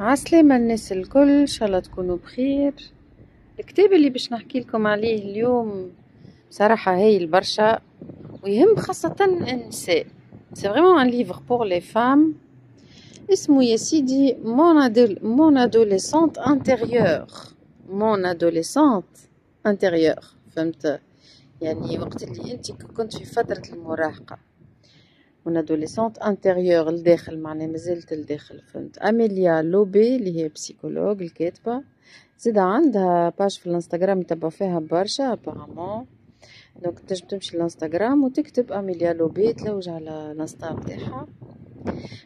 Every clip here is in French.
عسلامة الناس الكل إن شاء الله تكونوا بخير. الكتاب اللي باش نحكي لكم عليه اليوم بصراحة هايل برشا ويهم خاصة النساء. سي فريمون ان ليفر بور لي فام اسمه يا سيدي مون ادوليسونت انتيريور مون ادوليسونت انتيريور فهمت؟ يعني وقت اللي أنت كنت في فترة المراهقة. من ادوليسونت انتيريور لداخل معناها مازلت لداخل فهمت اميليا لوبي اللي هي بسيكولوج الكاتبة زيدا عندها باج في الانستغرام يتبع فيها برشا ابارامون دونك تنجم تمشي للانستغرام وتكتب اميليا لوبي تلوج على الانستا نتاعها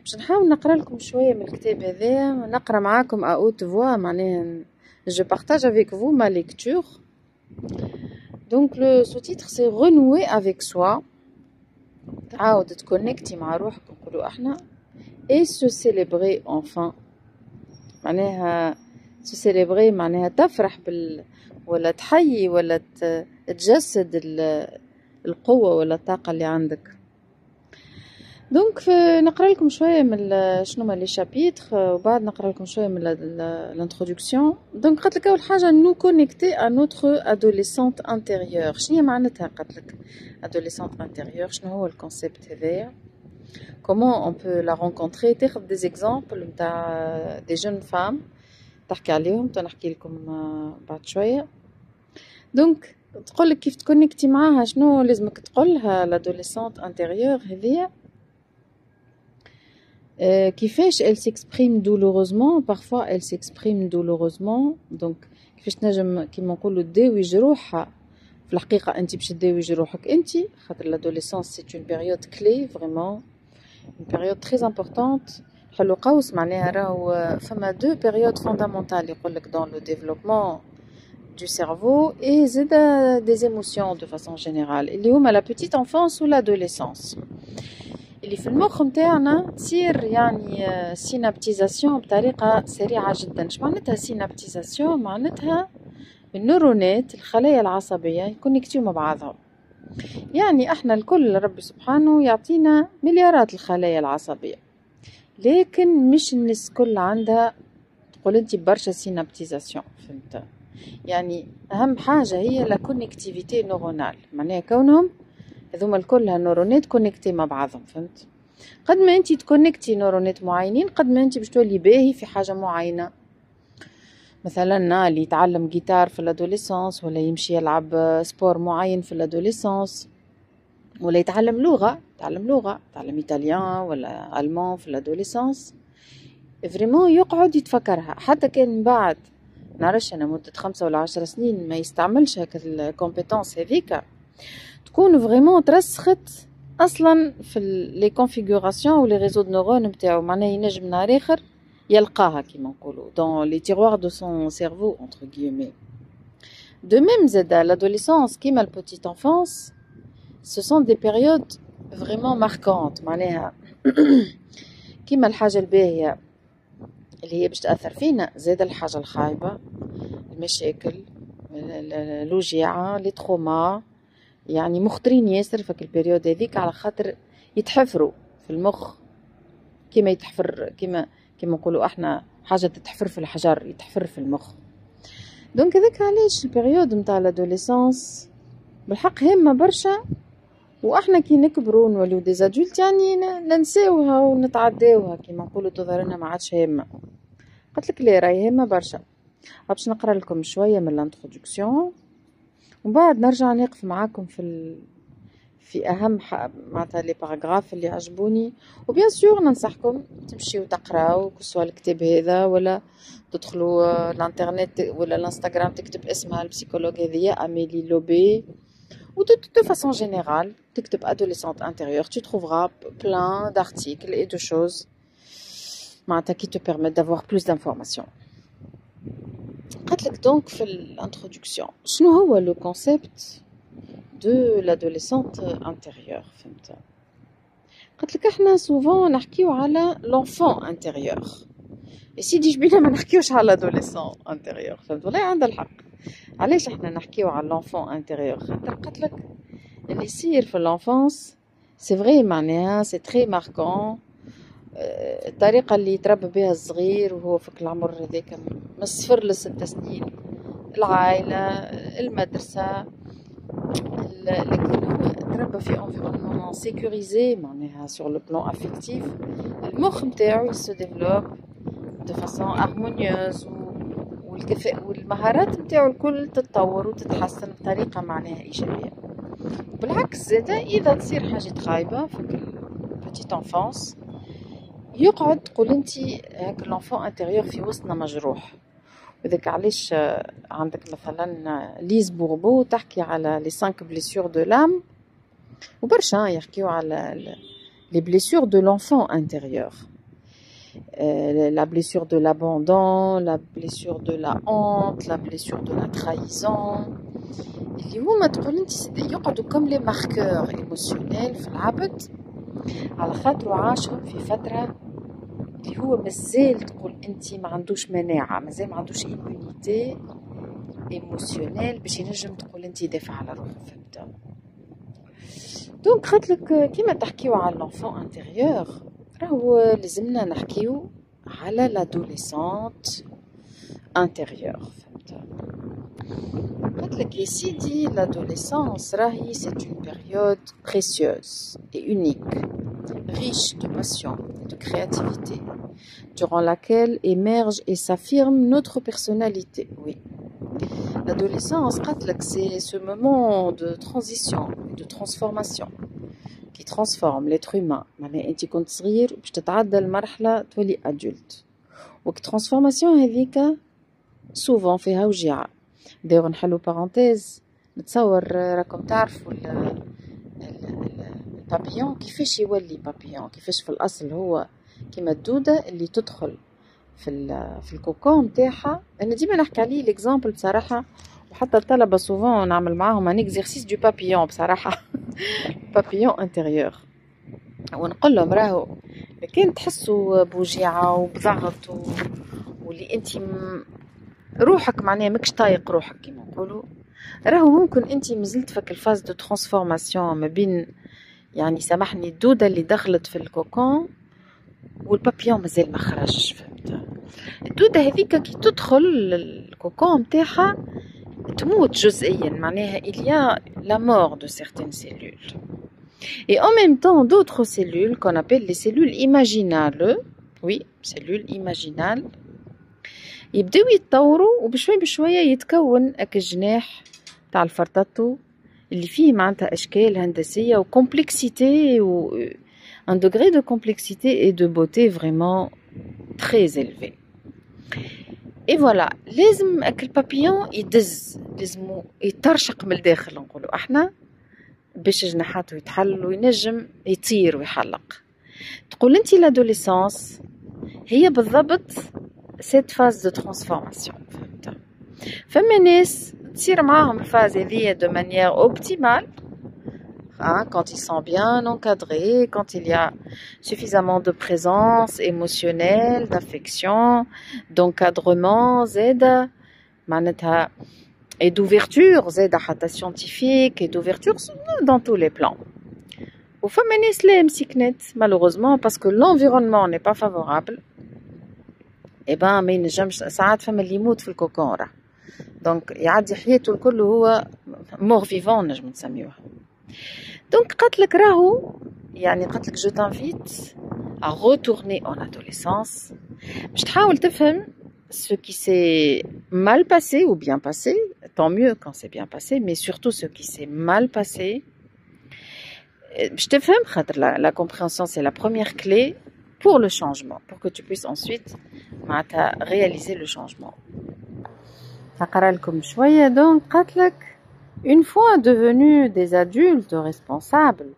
باش نحاول نقرا لكم شوية من الكتاب هذا نقرا معاكم اوت فوا معناها جو بارتاج افيك فو ما ليكتور دونك لو سو تيتر سي renouer افيك سوا تعاود تكونيكتي مع روحك نقولوا إحنا. اي سو سيليبري انفان معناها سو سيليبري معناها تفرح بال ولا تحيي ولا تجسد القوة ولا الطاقة اللي عندك. دونك نقرا لكم شويه من شنو هما لي شابيتر وبعد نقرا لكم شويه من الانتروداكسيون دونك قالت لك اول حاجه نو كونيكتي ا نوتر ادوليسونت انتيريور شنو هي معناتها قالت لك ادوليسونت انتيريور شنو هو الكونسيبت هذايا كومون اون بو لا رونكونتري تاخذ دي زيكزامبل نتاع دي جون فام تحكي عليهم تنحكي لكم بعد شويه دونك تقول لك كيف تكونيكتي معاها شنو لازمك تقولها لادوليسونت انتيريور هذيا Euh, كيفاش elle s'exprime douloureusement parfois elle s'exprime douloureusement donc كيفاش تنجم كيما نقولوا تداوي جروحها في الحقيقة أنت باش تداوي جروحك أنت خاطر l'adolescence c'est une période clé vraiment une période très importante حلو قوس معناها راهو فما دو périodes fondamentales يقولك dans le développement du cerveau et زادا des émotions de façon générale اللي هما la petite enfance ou l'adolescence اللي في المخ متاعنا تصير يعني سينابتيزاسيون بطريقة سريعة جدا. اش معناتها سينابتيزاسيون معناتها النورونات الخلايا العصبية يكونكتيو مع بعضهم. يعني إحنا الكل ربي سبحانه يعطينا مليارات الخلايا العصبية. لكن مش الناس كل عندها تقول أنت برشا سينابتيزاسيون فهمت؟ يعني أهم حاجة هي لا كونكتيفيتي نورونال معناها كونهم هذوما الكل نورونات كونكتي مع بعضهم فهمت؟ قد ما انت تكونكتي نورونات معينين قد ما انت باش تولي باهي في حاجة معينة. مثلا اللي يتعلم جيتار في الادوليسونس ولا يمشي يلعب سبور معين في الادوليسونس ولا يتعلم لغة يتعلم لغة يتعلم إيطاليان ولا المون في الادوليسونس فريمون يقعد يتفكرها. حتى كان بعد نعرفش أنا مدة خمسة ولا عشر سنين ما يستعملش هكا الكومبيتونس هذيك تكون فريمون ترسخت اصلا في لي كونفيغوراسيون ولي ريزو دو نورون نتاعو معناها ينجم نهار اخر يلقاها كيما نقولوا دون لي تيروار دو سون سيرفو اونتر غيومي دو ميم زادا لادوليسونس كيما البوتيت انفانس سو سون دي بيريود فريمون ماركونت معناها كيما الحاجه الباهيه اللي هي باش تاثر فينا زاد الحاجه الخايبه المشاكل الوجيعه لي تروما يعني مخطرين ياسر فك البريود هذيك على خاطر يتحفروا في المخ. كما يتحفر كما كما نقولوا إحنا حاجة تتحفر في الحجر يتحفر في المخ. دونك هذاك علاش البريود نتاع الادوليسونس بالحق هامة برشا وإحنا كي نكبروا نوليو دي زادولت يعني ننساوها ونتعداوها كيما نقولوا تظهر لنا ما عادش هامة. قلت لك لي راهي هامة برشا. باش نقرأ لكم شوية من الانترودكسيون ومن نرجع نقف معاكم في ال... في أهم. معناتها لي باراغراف اللي عجبوني وبيان سور ننصحكم تمشيو تقراو كسوا الكتاب هذا ولا تدخلوا الانترنت ولا الانستغرام تكتب اسمها البسيكولوج هذيا أميلي لوبي ou de, de façon générale, تكتب adolescente intérieure, tu trouveras plein d'articles et de choses qui te permettent d'avoir plus. قالت لك دونك في الانترودكسيون شنو هو لو كونسيبت دو لادوليسونت انتيريور فهمت قالت لك احنا سوفون نحكيو على لونفون انتيريور يا سيدي جبينا ما نحكيوش على لادوليسون انتيريور فهمت والله عندها الحق علاش احنا نحكيو على لونفون انتيريور خاطر قالت لك اللي يصير في لونفونس سي فري معناها سي تري ماركون الطريقة اللي يتربى بها الصغير وهو في العمر هذاك من الصفر لست سنين. العائلة المدرسة لكن هو تربى في انفيرونمون سيكوريزي معناها سور لو بلان افيكتيف المخ نتاعو يسو ديفلوب دو فاسون هارمونيوز والكفاء والمهارات نتاعو الكل تتطور وتتحسن بطريقة معناها إيجابية. بالعكس زادا إذا تصير حاجات خايبة في البتيت انفونس يقعد تقول انت هاك لونفون انتيريور في وسطنا مجروح وذاك علاش عندك مثلا ليز بوربو تحكي على لي سانك بليسيور دو لام وبرشا يحكيو على لي بليسيور دو لونفون انتيريور la blessure de l'abandon, la blessure de la honte, la blessure de la trahison. اللي هما تقول انت يقعدوا كم لي ماركور ايموسيونيل في العبد على خاطر عاشهم في فتره اللي هو مازال تقول أنت ما عندوش مناعة مازال ما عندوش ايمونيتي ايموسيونيل باش ينجم تقول أنت يدافع على روحه فهمت؟ دونك خاطلك كيما تحكيو على لونفون انتيريور راهو لازمنا نحكيو على لادوليسونت انتيريور dit l'adolescence, Rahi, c'est une période précieuse et unique, riche de passion et de créativité, durant laquelle émerge et s'affirme notre personnalité. Oui. L'adolescence, c'est ce moment de transition et de transformation qui transforme l'être humain. adulte. transformation سوفون فيها وجيعة داير نحلو بارونتيز نتصور راكم تعرفوا البابيون كيفاش يولي بابيون كيفاش في الاصل هو كيما الدودة اللي تدخل في في الكوكون نتاعها أنا ديما نحكي عليه ليكزامبل بصراحة وحتى الطلبة سوفون نعمل معاهم ان اكزرسيس دو بابيون بصراحة بابيون انتيريور ونقول لهم راهو كان تحسوا بوجيعة وبضغط و... واللي انت. روحك معناها ماكش طايق روحك كيما نقولوا. راهو ممكن انت مازلت فك الفاز دو ترانسفورماسيون ما بين يعني سامحني الدودة اللي دخلت في الكوكون والبابيون مازال ما خرجش فهمت؟ الدودة هذيك كي تدخل الكوكون نتاعها تموت جزئيا معناها a la mort de certaines cellules. Et en même temps d'autres cellules qu'on appelle les cellules imaginales. Oui cellules imaginales. يبداو يتطوروا وبشوي بشوية يتكون اك الجناح تاع الفرطاطو اللي فيه معناتها أشكال هندسية وكومبلكسيتي و un degré de complexité et de beauté vraiment très élevé. Et voilà, لازم البابيون يدز لازم يترشق من الداخل نقولوا إحنا باش جناحاته يتحل وينجم يطير ويحلق تقول انت لادوليسونس هي بالضبط سيت فاز دو ترانسفورماسيون فهمت فما ناس تصير معاهم الفاز هذيا دو مانيير اوبتيمال Hein, quand ils sont bien encadrés, quand il y a suffisamment de présence émotionnelle, d'affection, d'encadrement, زاد معناتها et d'ouverture زاد حتى scientifique et d'ouverture dans tous les plans. وفما ناس لا مسكنت malheureusement parce que l'environnement n'est pas favorable et ben ما ينجمش ساعات فما اللي يموت في الكوكون راه دونك يعدي حياته الكل وهو مور فيفون نجم نسميوها دونك قالت لك راهو يعني قالت لك جو تانفيت à retourner en adolescence باش تحاول تفهم ce qui s'est mal passé ou bien passé tant mieux quand c'est bien passé mais surtout ce qui s'est mal passé باش تفهم خاطر la, la compréhension c'est la première clé pour le changement pour que tu puisses ensuite معناتها réaliser le changement هقرا لكم شويه دونك قالت لك Une fois devenus des adultes responsables,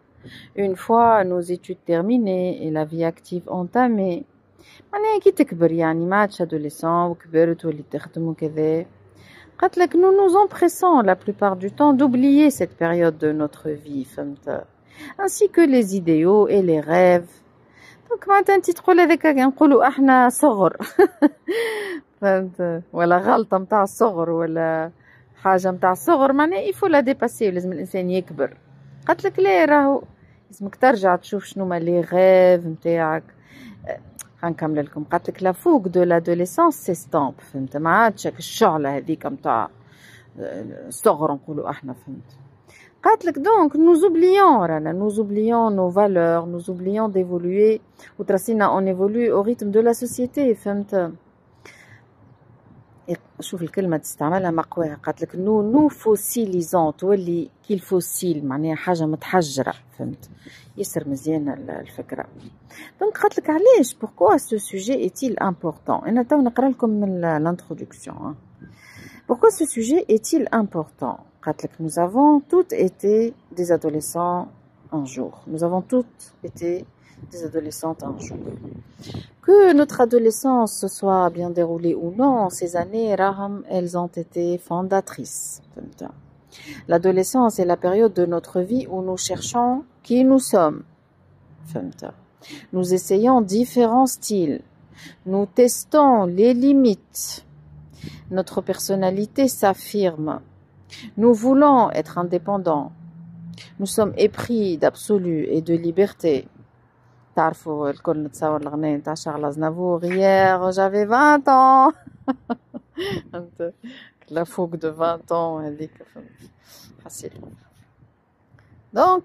une fois nos études terminées et la vie active entamée, معناها كي تكبر يعني ما عادش adolescent وكبرت واللي تخدم وكذا قالت لك nous nous empressons la plupart du temps d'oublier cette période de notre vie فهمت ainsi que les idéaux et les rêves دونك معناتها انت تقول هذاك نقولوا إحنا صغر. فهمت؟ ولا غلطة متاع الصغر ولا حاجة متاع الصغر معناها يفو لا ديباسي لازم الإنسان يكبر. قالت لك لا راهو لازمك ترجع تشوف شنو ما لي غيف متاعك. غنكمل لكم. قالت لك لا فوق دو لادوليسونس سي ستامب فهمت؟ ما عادش الشعلة هذيك نتاع صغر نقولوا إحنا فهمت؟ قالت لك دونك نوز اوبليون رانا نوز اوبليون نو فالور نوز اوبليون ديفولوي وتراسينا اون ايفولوي او ريتم دو لا سوسيتي فهمت شوف الكلمة تستعملها مقواها قالت لك نو نو فوسيليزون تولي كي الفوسيل معناها حاجة متحجرة فهمت ياسر مزيانة الفكرة دونك قالت لك علاش بوركوا سو سوجي ايتيل امبورطون انا تو نقرا لكم من لانترودكسيون Pourquoi ce sujet est-il important nous avons toutes été des adolescents un jour. Nous avons toutes été des adolescentes un jour. Que notre adolescence se soit bien déroulée ou non, ces années, Raham, elles ont été fondatrices. L'adolescence est la période de notre vie où nous cherchons qui nous sommes. Nous essayons différents styles. Nous testons les limites. Notre personnalité s'affirme. Nous voulons être indépendants. Nous sommes épris d'absolu et de liberté. Hier, j'avais 20 ans. Euh, la fougue de 20 ans, elle dit facile. Donc,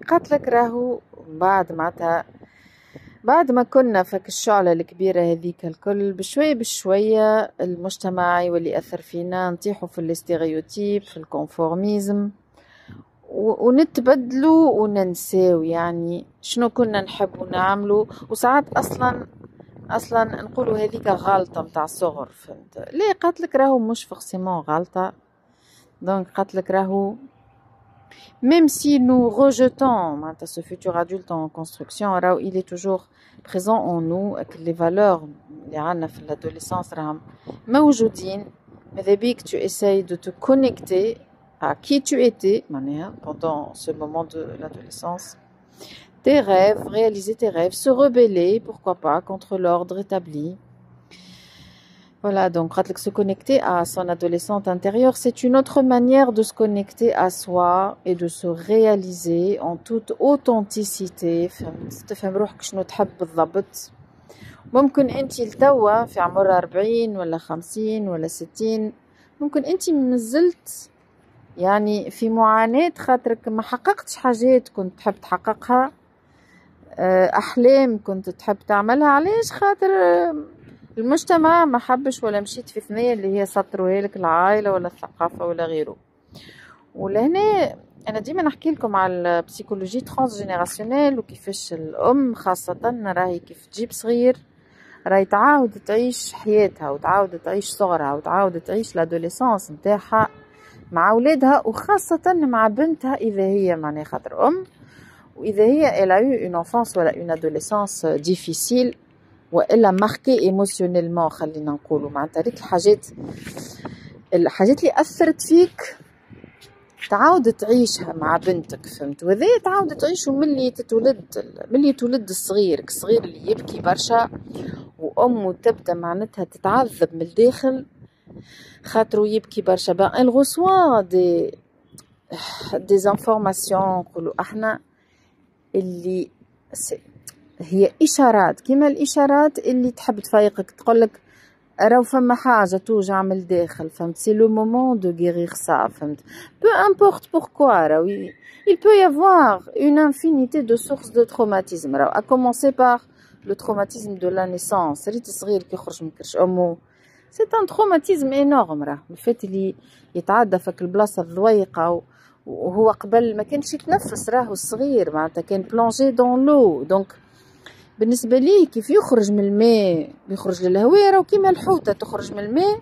بعد ما كنا فك الشعلة الكبيرة هذيك الكل بشوية بشوية المجتمع يولي يأثر فينا نطيحوا في الاستيريوتيب في الكونفورميزم ونتبدلوا وننساو يعني شنو كنا نحبوا نعملوا وساعات أصلا أصلا نقولوا هذيك غلطة متاع الصغر فهمت؟ ليه قالت لك راهو مش فورسيمون غلطة؟ دونك قالت لك راهو Même si nous rejetons hein, ce futur adulte en construction, il est toujours présent en nous, avec les valeurs de l'adolescence. Mais que tu essayes de te connecter à qui tu étais pendant ce moment de l'adolescence, tes rêves, réaliser tes rêves, se rebeller, pourquoi pas, contre l'ordre établi, Voilà, donc se connecter à son adolescente intérieure, c'est une autre manière de se connecter à soi et de se réaliser en toute authenticité. ممكن انت لتوا في عمر 40 ولا 50 ولا 60 ممكن انت مازلت يعني في معاناة خاطرك ما حققتش حاجات كنت تحب تحققها. آه، أحلام كنت تحب تعملها. علاش؟ خاطر المجتمع ما حبش ولا مشيت في ثنية اللي هي سطروا لك العائلة ولا الثقافة ولا غيره. ولهنا أنا ديما نحكي لكم على البسيكولوجي ترانس جينيراسيونيل وكيفاش الأم خاصة راهي كيف تجيب صغير راهي تعاود تعيش حياتها وتعاود تعيش صغرها وتعاود تعيش لادوليسونس نتاعها مع أولادها وخاصة مع بنتها إذا هي معناها خاطر أم وإذا هي a eu une enfance ولا une adolescence difficile وإلا ماركي ايموسيونيلمون خلينا نقولوا معناتها هذيك الحاجات الحاجات اللي أثرت فيك تعاود تعيشها مع بنتك فهمت؟ وذي تعاود تعيشه ملي تتولد ملي تولد الصغير الصغير اللي يبكي برشا وأمه تبدا معناتها تتعذب من الداخل خاطرو يبكي برشا. بان elle reçoit des des informations. نقولوا أحنا اللي هي إشارات. كيما الإشارات اللي تحب تفيقك تقولك راهو فما حاجة توجع من الداخل فهمت؟ سي لو مومون دو غيريغ سا فهمت؟ بو امبورت بوركوا راهو il peut y avoir une infinité de sources de traumatisme. راهو à commencer par le traumatisme de la naissance. ريت صغير كي يخرج من كرش أمه. سي ان تروماتيزم انورم راه الفات اللي يتعدى فك البلاصة الضويقه وهو قبل ما كانش يتنفس راهو الصغير معناتها كان بلونجي دون لو دونك بالنسبة ليه كيف يخرج من الماء؟ يخرج للهواء راهو كيما الحوتة تخرج من الماء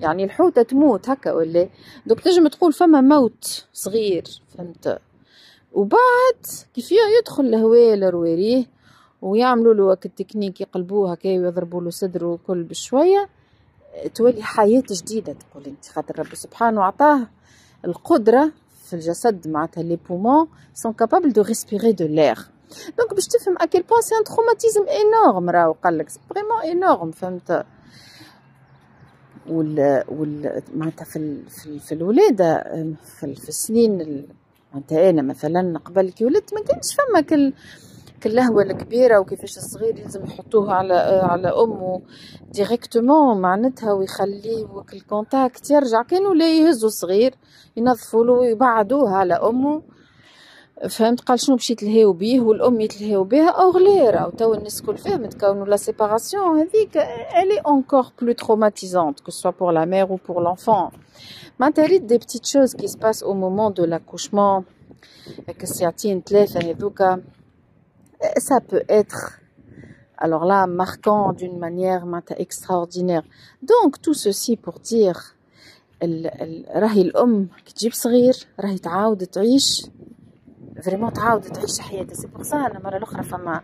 يعني الحوتة تموت هكا ولا؟ دوك تنجم تقول فما موت صغير فهمت؟ وبعد كيف يدخل الهواء لرواريه ويعملوا له وقت التكنيك يقلبوه هكا ويضربوا له صدره وكل بشوية تولي حياة جديدة تقول أنت خاطر ربي سبحانه عطاه القدرة في الجسد معناتها لي بومون سون كابابل دو ريسبيري دو لير دونك باش تفهم اكيل بوان سي ان تروماتيزم انورم راهو قالك فريمون انورم فهمت؟ وال وال معناتها في ال... في, في الولادة في, في السنين معناتها أنا مثلا قبل كي ولدت ما كانش فما كل اللهوه الكبيرة وكيفاش الصغير يلزم يحطوه على على أمه ديريكتومون معناتها ويخليه الكونتاكت يرجع. كانوا ولا يهزوا الصغير ينظفوا له ويبعدوه على أمه. فهمت قال شنو باش يتلهيو بيه والام يتلهيو بها او غلير او تو الناس الكل فهمت كونو لا سيباراسيون هذيك الي انكور بلو تروماتيزونت كو سوا بور لا مير ou pour l'enfant معناتها ريت دي بتيت شوز كي سباس او مومون دو لاكوشمون الساعتين ثلاثة هذوكا ça peut être alors là marquant d'une manière extraordinaire donc tout ceci pour dire راهي الام كي تجيب صغير راهي تعاود تعيش فريمون تعاود تعيش حياتها. سي بوغ أنا المره الاخرى فما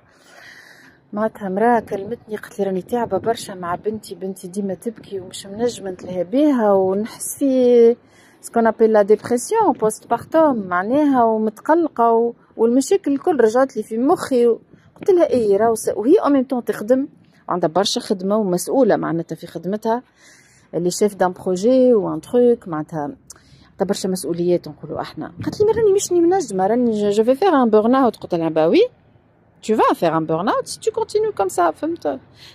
معناتها مراه كلمتني قالت لي راني تعبه برشا مع بنتي بنتي ديما تبكي ومش منجمة نتلهى بيها ونحس في سكون ابيل لا ديبرسيون بوست بارتوم معناها ومتقلقة و... والمشاكل الكل رجعت لي في مخي و... قلت لها اي راهو وهي أو ميم طون تخدم عندها برشا خدمة ومسؤولة معناتها في خدمتها اللي شيف دان بروجي وان تروك معناتها عندها برشا مسؤوليات نقولوا إحنا. قالت لي راني مشني منجمة راني جو في فيغ ان بورن اوت قلت لها با وي tu vas faire un burn-out si tu continues comme ça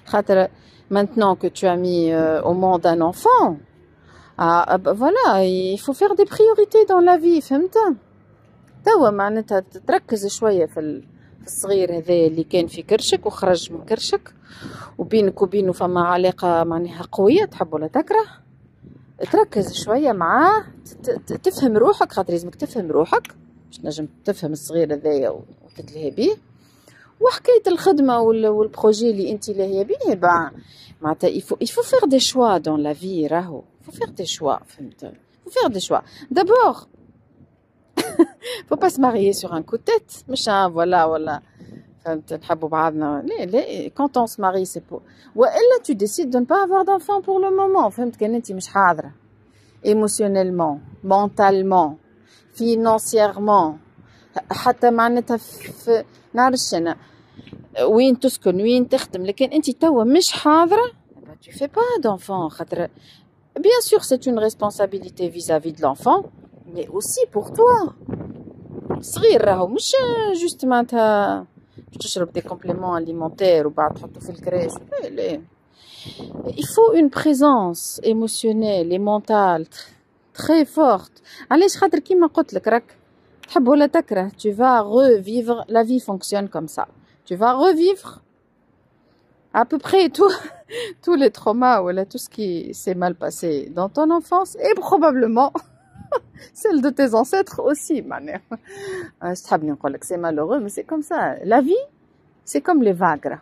خاطر maintenant que tu as mis euh, au monde un enfant ah, bah, voilà il faut faire des priorités dans la vie فهمت؟ توا معناتها تركز شوية في الصغير هذا اللي كان في كرشك وخرج من كرشك وبينك وبينه فما علاقة معناها قوية تحب ولا تكره؟ تركز شوية معاه تفهم روحك خاطر لازمك تفهم روحك باش نجم تفهم الصغير هذايا وتتلهي بيه وحكاية الخدمة والبروجي اللي انت لاهية بيه با معناتها يفو يفو فيغ دي شوا دون لا في راهو. يفو فيغ دي شوا فهمت؟ يفو فيغ دي شوا دابور faut pas se marier sur un coup de tête. مش فهمت نحبوا بعضنا لا لا quand on se marie c'est pour والا tu décides de ne pas avoir d'enfant pour le moment فهمت كان انت مش حاضره émotionnellement mentalement financièrement حتى معناتها في نعرفش انا وين تسكن وين تخدم لكن انت توا مش حاضره tu fais pas d'enfant خاطر bien sûr c'est une responsabilité vis-à-vis de l'enfant mais aussi pour toi صغير راهو مش جوست معناتها باش تشرب دي كومبليمون اليمونتير وبعد تحطو في الكريش لا لا il faut une présence émotionnelle et mentale très forte علاش خاطر كيما قلت لك راك تحب ولا تكره tu vas revivre la vie fonctionne comme ça tu vas revivre à peu près tout, tous les traumas ou tout ce qui s'est mal passé dans ton enfance et probablement celle de tes ancêtres aussi. Euh, c'est malheureux, mais c'est comme ça. La vie, c'est comme les vagues.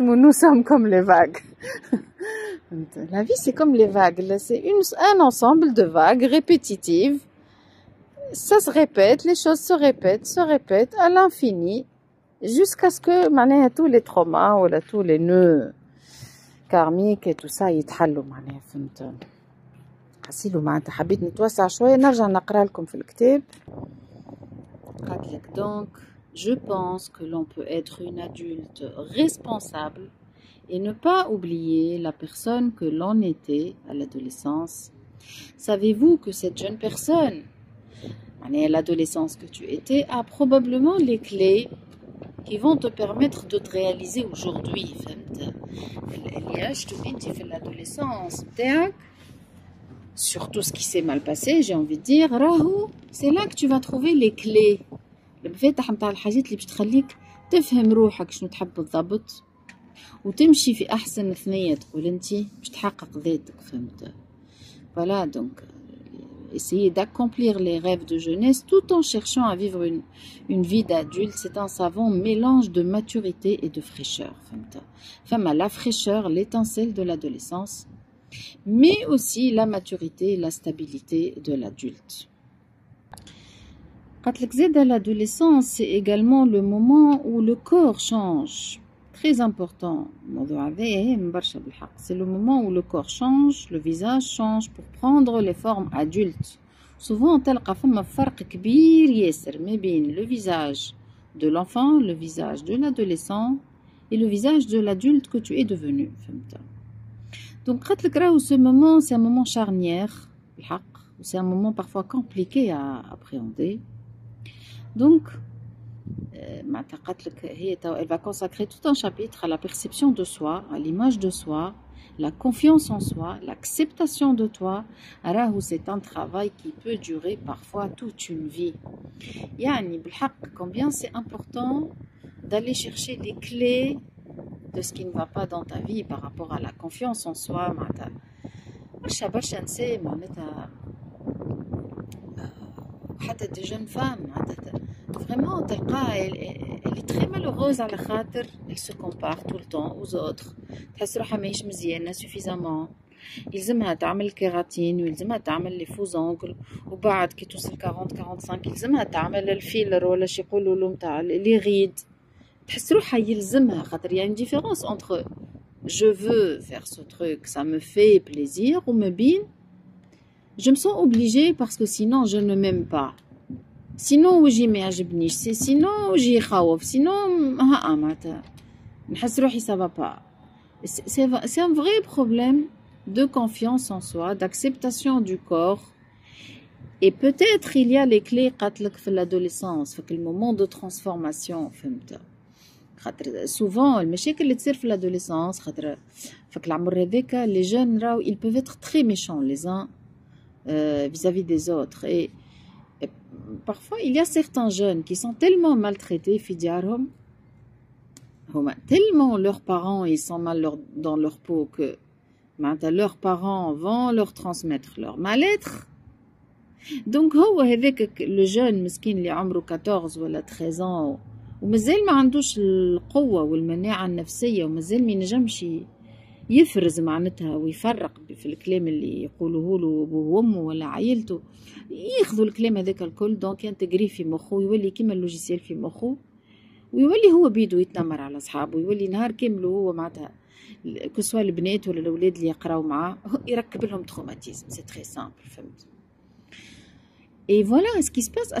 Nous sommes comme les vagues. La vie, c'est comme les vagues. C'est un ensemble de vagues répétitives. Ça se répète, les choses se répètent, se répètent à l'infini, jusqu'à ce que tous les traumas ou tous les nœuds karmiques et tout ça, ils te euh, حسيلو معناتها حبيت نتوسع شوية نرجع نقرا لكم في الكتاب قالت donc je pense que l'on peut être une adulte responsable et ne pas oublier la personne que l'on était à l'adolescence. Savez-vous que cette jeune personne, à l'adolescence que tu étais, a probablement les clés qui vont te permettre de te réaliser aujourd'hui. l'adolescence sur tout ce qui s'est mal passé, j'ai envie de dire, Rahou, c'est là que tu vas trouver les clés. المفاتح نتاع الحاجات اللي باش تخليك تفهم روحك شنو تحب بالضبط وتمشي في احسن ثنية تقول انتي باش تحقق ذاتك فهمت voilà donc essayer d'accomplir les rêves de jeunesse tout en cherchant à vivre une, une vie d'adulte c'est un savant mélange de maturité et de fraîcheur فهمت فما la fraîcheur l'étincelle de l'adolescence mais aussi la maturité et la stabilité de l'adulte. l'adolescence, c'est également le moment où le corps change. Très important. C'est le moment où le corps change, le visage change pour prendre les formes adultes. Souvent, تلقى فما فرق كبير ياسر ما بين le visage de l'enfant, le visage de l'adolescent et le visage de l'adulte que tu es devenu. فهمت donc, ce moment, c'est un moment charnière, c'est un moment parfois compliqué à appréhender. Donc, elle va consacrer tout un chapitre à la perception de soi, à l'image de soi, la confiance en soi, l'acceptation de toi. Alors, c'est un travail qui peut durer parfois toute une vie. Yani, combien c'est important d'aller chercher les clés de ce qui ne va pas dans ta vie par rapport à la confiance en soi. حتى des jeunes femmes vraiment elle, elle est très malheureuse على خاطر elle se compare tout le temps aux autres تحس روحها ماهيش مزيانه suffisamment يلزمها تعمل كيراتين ويلزمها تعمل لي فوزونكل وبعد كي توصل 40 45 يلزمها تعمل الفيلر ولا شي يقولوا له نتاع لي غيد تحس روحها يلزمها خاطر يا une différence entre je veux faire ce truc ça me fait plaisir ou me بين je me sens obligée parce que sinon je ne m'aime pas sinon وجهي ما يعجبنيش sinon وجهي يخوف sinon ها معناتها نحس روحي ça va pas c'est un vrai problème de confiance en soi d'acceptation du corps et peut-être il y a les clés قاتلك في l'adolescence في le moment de transformation فهمت خاطر سوفون المشاكل اللي تصير في l'adolescence خاطر فك العمر هذاك لي جون راهو ils peuvent être très méchants les uns euh, vis-à-vis des autres. Et, parfois, il y a certains jeunes qui sont tellement maltraités, tellement leurs parents ils sont mal dans leur peau que leurs parents vont leur transmettre leur mal-être. Donc avec le jeune مسكين اللي عمره 14 ولا 13 ans ومازال ما عندوش القوة والمناعة النفسية ومازال ما ينجمش يفرز معناتها ويفرق في الكلام اللي يقولوه له أبوه وأمه ولا عائلته. ياخذوا الكلام هذاك الكل دونك ينتجري في مخه يولي كيما اللوجيسيال في مخه ويولي هو بيدو يتنمر على أصحابه يولي نهار كامل هو معناتها كسوا البنات ولا الأولاد اللي يقراو معاه يركب لهم تروماتيزم سي تري سامبل فهمت؟ Et voilà ce qui se passe à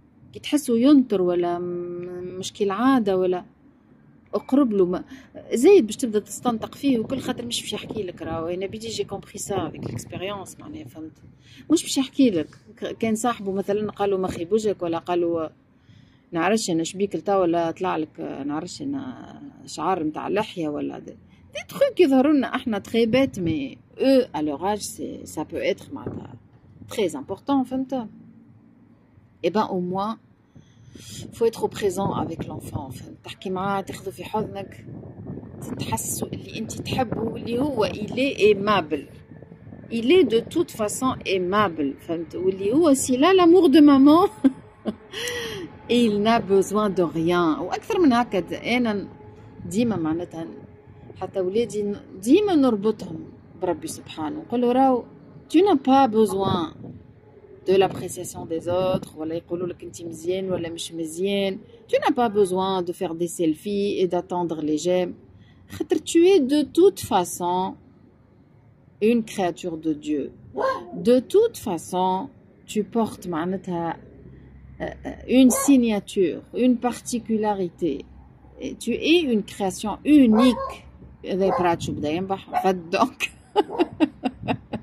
تحسه ينطر ولا مشكل عادة ولا اقرب له ما زايد باش تبدأ تستنطق فيه وكل خاطر مش باش يحكي لك راهو. أنا بيجي جي كومبري سا افيك ليكسبيريونس معناها فهمت؟ مش باش يحكي لك. كان صاحبه مثلا قالوا ما خيبوجك ولا قالوا نعرفش أنا شبيك لتا ولا طلع لك نعرفش أنا شعار نتاع لحية ولا دي, دي تخوك يظهروا لنا إحنا تخي بيت مي أو ا لوغ سي سا بو اتر معناتها تري امبورطون فهمت؟ اي بان او موان faut être présent avec l'enfant تحكي معاه تاخذه في حضنك تحسسه اللي انت تحبه واللي هو il est aimable il est de toute façon aimable فهمت واللي هو s'il a l'amour de maman il n'a besoin de rien واكثر من هكا انا ديما معناتها حتى ولادي ديما نربطهم بربي سبحانه نقول له راهو tu n'as pas besoin de l'appréciation des autres, tu n'as pas besoin de faire des selfies et d'attendre les j'aime. Tu es de toute façon une créature de Dieu. De toute façon, tu portes euh, une signature, une particularité. Tu es une création unique. Bah, donc,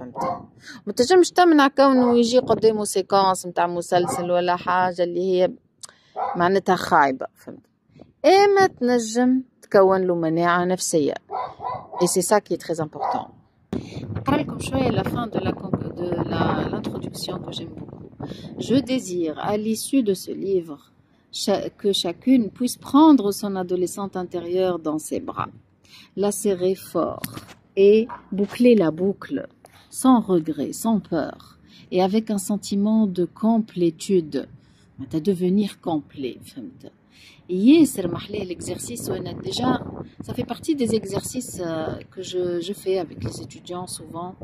فهمت ما تنجمش تمنع كونه يجي قدامه سيكونس متاع مسلسل ولا حاجة اللي هي معناتها خايبة فهمت اما تنجم تكون له مناعة نفسية et c'est ça qui est très important نقرا لكم شوية la fin de la de l'introduction que j'aime beaucoup je désire à l'issue de ce livre que chacune puisse prendre son adolescente intérieure dans ses bras, la serrer fort et boucler la boucle, sans regret, sans peur, et avec un sentiment de complétude, à devenir complet. Yes, l'exercice déjà, ça fait partie des exercices euh, que je, fais avec les étudiants souvent.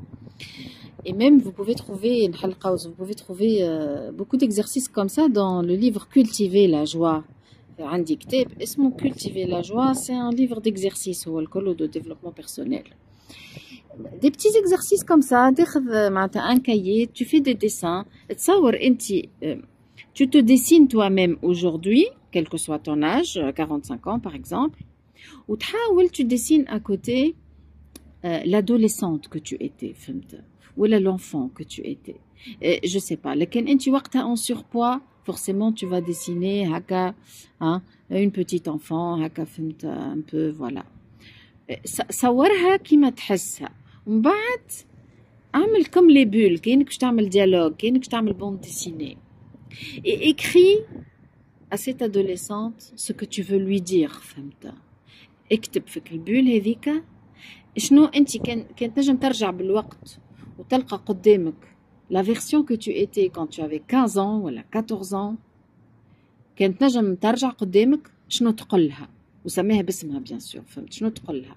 Et même, vous pouvez trouver, vous pouvez trouver euh, beaucoup d'exercices comme ça dans le livre Cultiver la joie. Cultiver la joie, c'est un livre d'exercice ou de développement personnel Des petits exercices comme ça, un cahier, tu fais des dessins, euh, tu te dessines toi-même aujourd'hui, quel que soit ton âge, 45 ans par exemple, ou tu dessines à côté euh, l'adolescente que tu étais, ou l'enfant que tu étais. Et je sais pas, lequel tu es en surpoids, forcément tu vas dessiner hein, une petite enfant, un peu, voilà. صورها كيما تحسها ومن بعد اعمل comme les bulles كاينك باش تعمل dialogue كاينك باش تعمل bande dessinée et écris à cette adolescente ce que tu veux lui dire فهمت اكتب فيك البول هذيك شنو انت كان كان تنجم ترجع بالوقت وتلقى قدامك la version que tu étais quand tu avais 15 ans ولا 14 ans كانت نجم ترجع قدامك شنو تقولها وسميها باسمها بيان سور فهمت شنو تقولها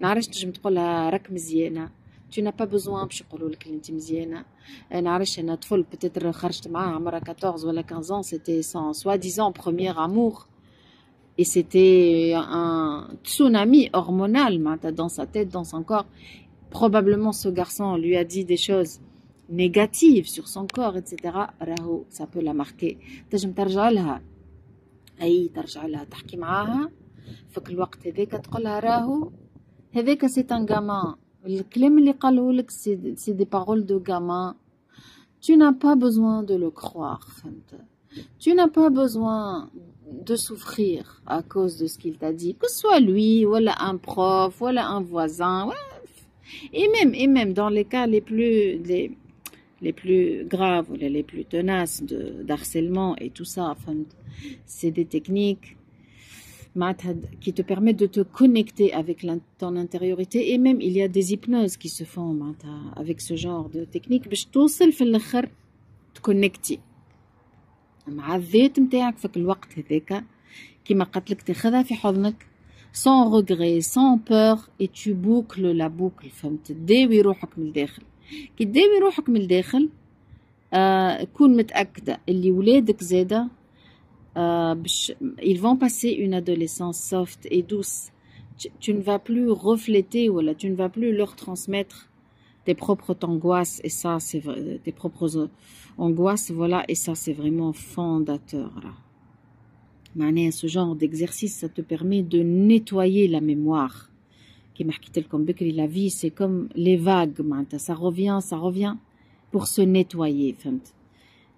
نعرفش تنجم تقولها راك مزيانه tu n'as pas besoin باش يقولوا لك انت مزيانه نعرفش انا طفل بتتر خرجت معاه عمرها 14 ولا 15 ans c'était son soi-disant premier amour et c'était un tsunami hormonal dans sa tête dans son corps probablement ce garçon lui a dit des choses négatives sur son corps etc راهو ça peut la marquer تنجم ترجع لها اي ترجع لها تحكي معاها فك الوقت هذاك تقولها راهو هذاك سي ان gamin الكلام اللي قاله لك سي دي بارول دو gamin tu n'as pas besoin de le croire فهمت tu n'as pas besoin de souffrir à cause de ce qu'il t'a dit que ce soit lui ou un prof ou un voisin ouais, et même, et même dans les cas les plus, les, les plus graves, les plus tenaces de d'harcèlement et tout ça, enfin, c'est des techniques qui te permettent de te connecter avec ton intériorité et même il y a des hypnoses qui se font avec ce genre de technique. باش توصل في الآخر تكونكتي. مع الذات نتاعك فك الوقت هذاك كيما قالت لك تاخذها في حضنك sans regret, sans peur et tu boucles la boucle فهمت؟ تداوي روحك من الداخل. كي تداوي روحك من الداخل آه كون متأكدة اللي ولادك باش Euh, ils vont passer une adolescence soft et douce. Tu, ne vas plus refléter, voilà, tu ne vas plus leur transmettre tes propres angoisses et ça, c'est euh, tes propres euh, angoisses, voilà, et ça, c'est vraiment fondateur. Là. Ce genre d'exercice, ça te permet de nettoyer la mémoire. La vie, c'est comme les vagues, ça revient, ça revient pour se nettoyer.